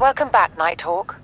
Welcome back, Nighthawk.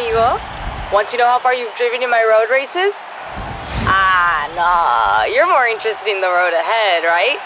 Amigo. Want to know how far you've driven in my road races? Ah, nah. You're more interested in the road ahead, right?